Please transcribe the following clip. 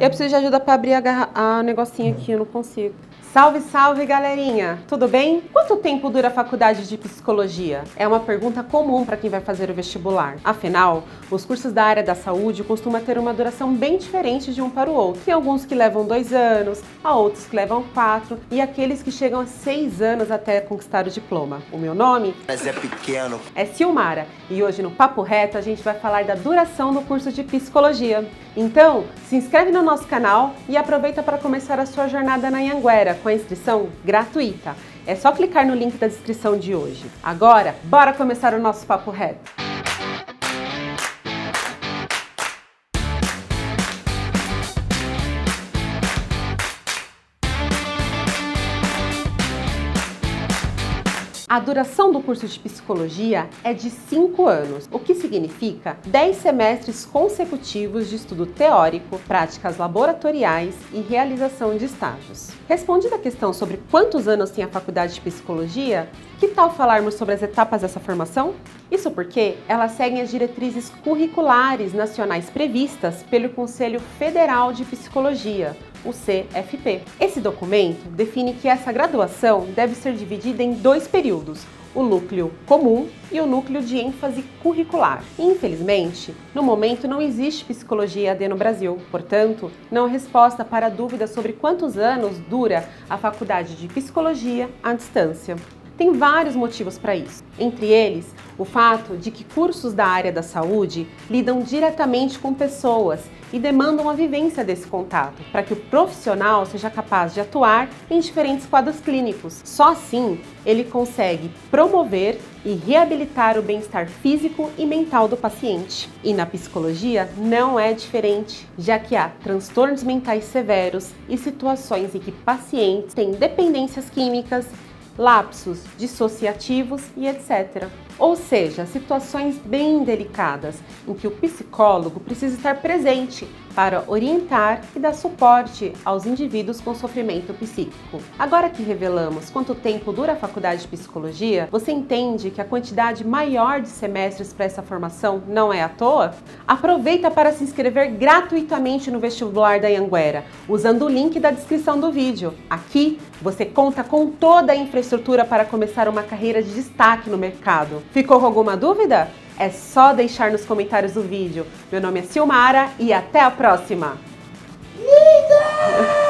Eu preciso de ajuda para abrir a, garra... a negocinho aqui, eu não consigo. Salve, salve, galerinha! Tudo bem? Quanto tempo dura a faculdade de psicologia? É uma pergunta comum para quem vai fazer o vestibular. Afinal, os cursos da área da saúde costumam ter uma duração bem diferente de um para o outro. Tem alguns que levam dois anos, há outros que levam quatro e aqueles que chegam a seis anos até conquistar o diploma. O meu nome Mas é pequeno. é Silmara e hoje no Papo Reto a gente vai falar da duração do curso de psicologia. Então, se inscreve no nosso canal e aproveita para começar a sua jornada na Anhanguera com a inscrição gratuita. É só clicar no link da descrição de hoje. Agora, bora começar o nosso Papo Reto. A duração do curso de psicologia é de 5 anos, o que significa 10 semestres consecutivos de estudo teórico, práticas laboratoriais e realização de estágios. Respondida a questão sobre quantos anos tem a faculdade de psicologia, que tal falarmos sobre as etapas dessa formação? Isso porque elas seguem as diretrizes curriculares nacionais previstas pelo Conselho Federal de Psicologia, o CFP. Esse documento define que essa graduação deve ser dividida em dois períodos, o núcleo comum e o núcleo de ênfase curricular. Infelizmente, no momento não existe psicologia AD no Brasil, portanto, não há resposta para a dúvida sobre quantos anos dura a faculdade de psicologia à distância. Tem vários motivos para isso, entre eles o fato de que cursos da área da saúde lidam diretamente com pessoas e demandam a vivência desse contato, para que o profissional seja capaz de atuar em diferentes quadros clínicos. Só assim ele consegue promover e reabilitar o bem-estar físico e mental do paciente. E na psicologia não é diferente, já que há transtornos mentais severos e situações em que pacientes têm dependências químicas lapsos dissociativos e etc. Ou seja, situações bem delicadas em que o psicólogo precisa estar presente para orientar e dar suporte aos indivíduos com sofrimento psíquico. Agora que revelamos quanto tempo dura a faculdade de psicologia, você entende que a quantidade maior de semestres para essa formação não é à toa? Aproveita para se inscrever gratuitamente no vestibular da Anhanguera, usando o link da descrição do vídeo. Aqui você conta com toda a infraestrutura para começar uma carreira de destaque no mercado. Ficou com alguma dúvida? É só deixar nos comentários do vídeo. Meu nome é Silmara e até a próxima! Liga!